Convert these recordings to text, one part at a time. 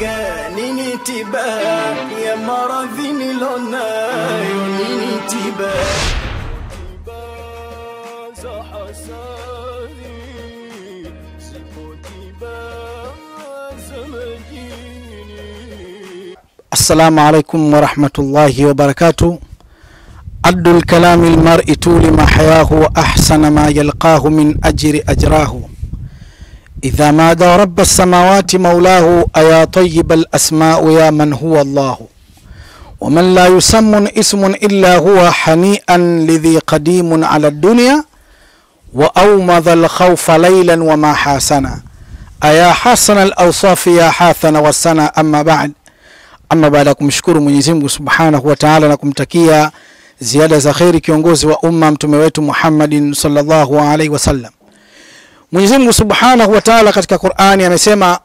gani ni tiba ya maradhi nilonayo? Nini tiba tiba za hasadi, zipo tiba za majini. السلام عليكم ورحمة الله وبركاته عد الكلام المرء طول محياه وأحسن ما يلقاه من أجر أجراه إذا ما دا رب السماوات مولاه أيا طيب الأسماء يا من هو الله؟ ومن لا يسم اسم إلا هو حنيئا لذي قديم على الدنيا وأومض الخوف ليلا وما حاسنا. أيا حسن الأوصاف يا حاثن والسنا. أما بعد ama baada ya kumshukuru Mwenyezi Mungu Subhanahu wa Ta'ala na kumtakia ziada za kheri kiongozi wa umma mtume wetu. Mwenyezi Mungu Subhanahu wa Ta'ala katika Qur'ani amesema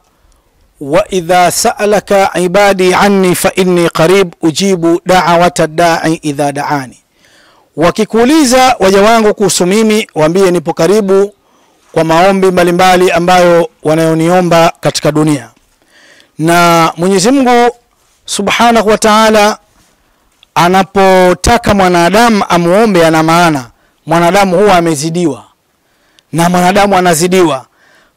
wa idha sa'alaka ibadi anni fa inni qarib ujibu da'wata da'i idha da'ani, wakikuuliza waja wangu kuhusu mimi waambie nipo karibu kwa maombi mbalimbali ambayo wanayoniomba katika dunia. Na Mwenyezi Mungu subhanahu wa taala anapotaka mwanadamu amuombe, ana maana mwanadamu huwa amezidiwa na mwanadamu anazidiwa,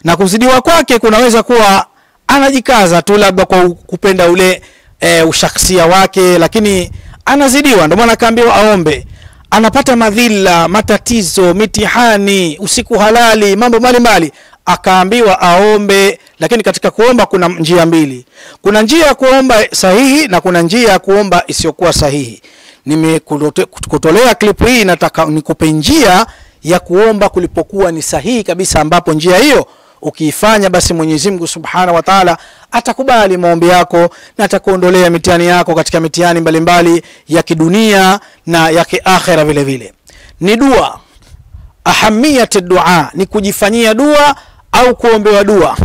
na kuzidiwa kwake kunaweza kuwa anajikaza tu labda kwa kupenda ule e, ushaksia wake, lakini anazidiwa. Ndio maana akaambiwa aombe. Anapata madhila, matatizo, mitihani, usiku halali, mambo mbalimbali akaambiwa aombe. Lakini katika kuomba kuna njia mbili, kuna njia ya kuomba sahihi na kuna njia ya kuomba isiyokuwa sahihi. Nimekutolea klipu hii, nataka nikupe njia ya kuomba kulipokuwa ni sahihi kabisa, ambapo njia hiyo ukiifanya basi Mwenyezi Mungu Subhanahu wa Ta'ala atakubali maombi yako na atakuondolea mitihani yako katika mitihani mbalimbali ya kidunia na ya kiakhera vile vile. Ni dua, ahamiyat dua ni kujifanyia dua au kuombewa dua.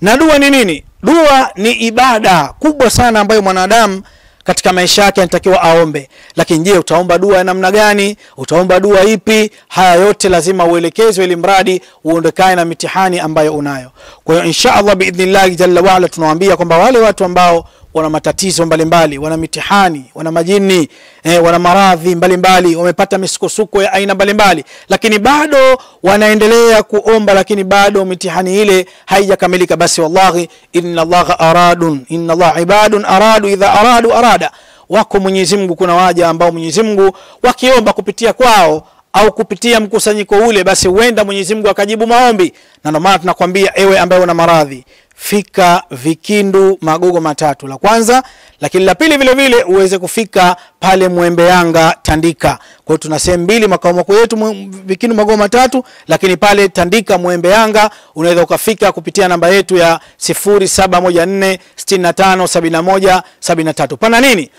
Na dua ni nini? Dua ni ibada kubwa sana ambayo mwanadamu katika maisha yake anatakiwa aombe. Lakini je, utaomba dua ya namna gani? Utaomba dua ipi? Haya yote lazima uelekezwe, ili mradi uondokane na mitihani ambayo unayo. Kwa hiyo insha Allah biidhnillahi jalla waala, tunawaambia kwamba wale watu ambao wana matatizo mbalimbali, wana mitihani, wana majini eh, wana maradhi mbalimbali, wamepata misukosuko ya aina mbalimbali, lakini bado wanaendelea kuomba, lakini bado mitihani ile haijakamilika, basi wallahi, inna Allaha aradun, inna Allah ibadun aradu idha aradu arada. Wako Mwenyezi Mungu, kuna waja ambao Mwenyezi Mungu wakiomba kupitia kwao au kupitia mkusanyiko ule, basi huenda Mwenyezi Mungu akajibu maombi, na ndio maana tunakwambia ewe ambaye una maradhi fika Vikindu Magogo matatu, la kwanza. Lakini la pili vile vile uweze kufika pale Mwembe Yanga Tandika. Kwa hiyo tuna sehemu mbili, makao makuu yetu Vikindu Magogo matatu, lakini pale Tandika Mwembe Yanga unaweza ukafika kupitia namba yetu ya 0714657173. Pana nini?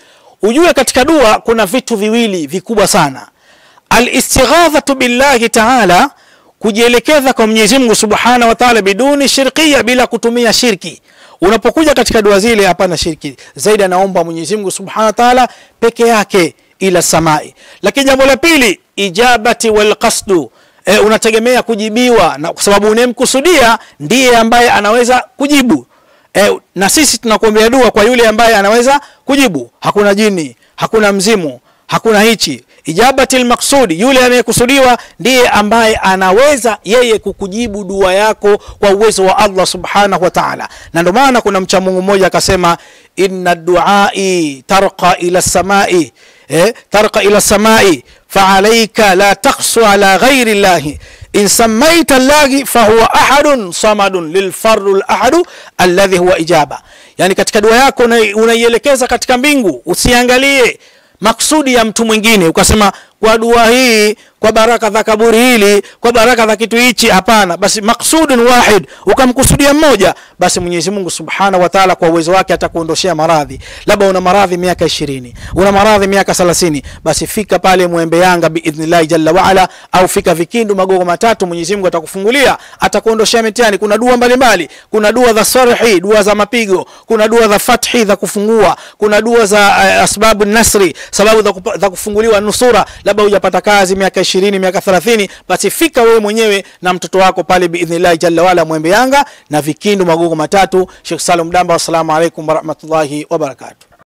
Ujue katika dua kuna vitu viwili vikubwa sana, alistighadhatu billahi taala kujielekeza kwa Mwenyezi Mungu Subhanahu wa Ta'ala biduni shirkia, bila kutumia shirki. Unapokuja katika dua zile, hapana shirki, zaidi anaomba Mwenyezi Mungu Subhanahu wa Ta'ala peke yake, ila samai. Lakini jambo la pili, ijabati wal qasdu e, unategemea kujibiwa, na kwa sababu unemkusudia ndiye ambaye anaweza kujibu. E, na sisi tunakuombea dua kwa yule ambaye anaweza kujibu. Hakuna jini, hakuna mzimu, hakuna hichi. Ijabati lmaksudi, yule anayekusudiwa ndiye ambaye anaweza yeye kukujibu dua yako kwa uwezo wa Allah subhanahu wa ta'ala. Na ndio maana kuna mcha Mungu mmoja akasema, inna duai tarqa ila samai. Eh, tarqa ila samai. Faalaika la taksu ala ghairi llahi. In samaita llahi fahuwa ahadun samadun lilfardu lahadu alladhi huwa ijaba. Yani katika dua yako unaielekeza katika mbingu, usiangalie maksudi ya mtu mwingine. Ukasema kwa dua hii kwa baraka za kaburi hili kwa baraka za kitu hichi hapana. Basi maksudun wahid ukamkusudia mmoja basi mwenyezi mungu subhanahu wa taala kwa uwezo wake atakuondoshea maradhi. Labda una maradhi miaka ishirini una maradhi miaka thelathini basi fika pale mwembe yanga biidhnillahi jalla waala au fika vikindu magogo matatu mwenyezi mungu atakufungulia atakuondoshea mitihani. Kuna dua mbalimbali kuna dua za sarhi dua za mapigo kuna dua za fathi za kufungua kuna dua za uh, asbabu nasri sababu za, za kufunguliwa nusura. Labda hujapata kazi miaka ishirini miaka thelathini basi fika wewe mwenyewe na mtoto wako pale biidhnillahi jalla wala mwembe yanga na vikindu magogo matatu. Shekh salum damba wassalamu alaikum warahmatullahi wabarakatuh